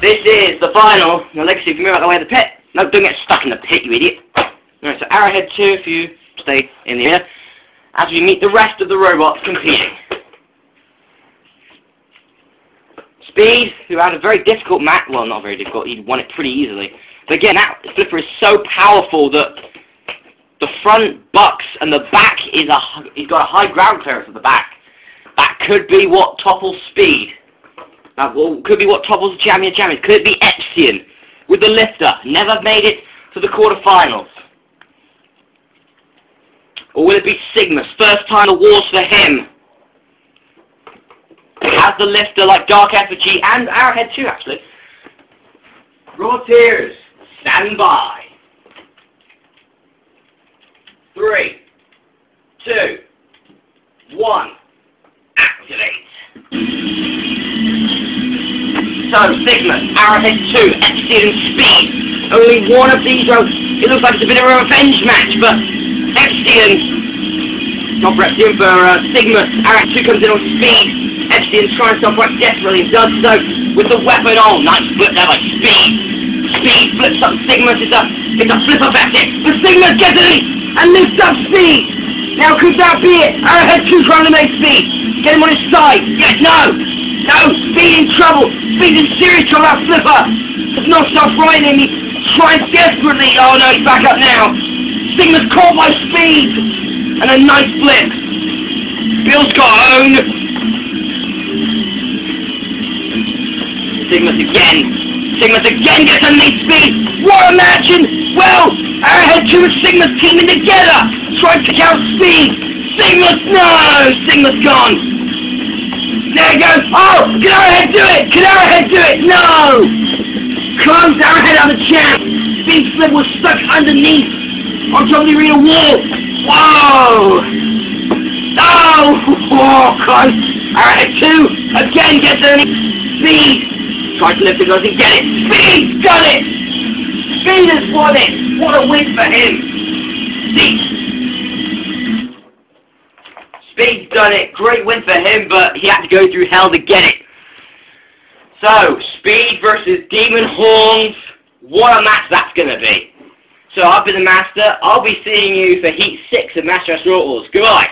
This is the final. Now, Legacy, if you move out the way of the pit. No, don't get stuck in the pit, you idiot. Alright, so Arrowhead 2 if you stay in the air. As we meet the rest of the robots competing. Speed, who had a very difficult match, well not very difficult, he won it pretty easily. But again, that flipper is so powerful that the front bucks and the back is a, he's got a high ground clearance at the back. That could be what topples Speed. That well, could be what topples Jammy Jammy. Could it be Epstein with the lifter? Never made it to the quarterfinals. Or will it be Sigmas? First time awards for him. Has the lifter like Dark Effigy and Arrowhead too actually. Roboteers, stand by. Three, two, one, So, Sigma, Arrowhead 2, Epstein and Speed. Only one of these rows. It looks like it's a bit of a revenge match, but Epstein, not for Epstein, for uh, Sigma, Arrowhead 2 comes in on Speed. Epstein trying to quite desperately and does so with the weapon on. Nice flip there by Speed. Speed flips up Sigma, it's a, it's a flip up at it, but Sigma gets it and lifts up Speed. Now could that be it? Arrowhead 2 trying to make Speed. Get him on his side. Yes, no. No, Speed in trouble. Speed in serious trouble, flipper. It's not stop riding. He tries desperately. Oh no, he's back up now. Sigma's caught by Speed. And a nice flip. Bill's got owned. Sigma's again. Sigma's again gets lead Speed. What a match and, well, Arrowhead 2 and Sigma's teaming together. Trying to count Speed. Sigma's, no, Sigma's gone. There he goes. Oh, can Arrowhead do it? Can Arrowhead do it? No! Close Arrowhead out of the champ. Speed Flip was stuck underneath on top of the arena wall. Whoa! Oh! Oh, close. Arrowhead 2 again gets it. Speed. Tries to lift it, doesn't get it. Speed done it! Speed has won it. What a win for him. Speed. Done it. Great win for him, but he had to go through hell to get it. So, Speed versus Demon Horns. What a match that's going to be. So I've been the Master. I'll be seeing you for Heat 6 of Master Astral Goodbye.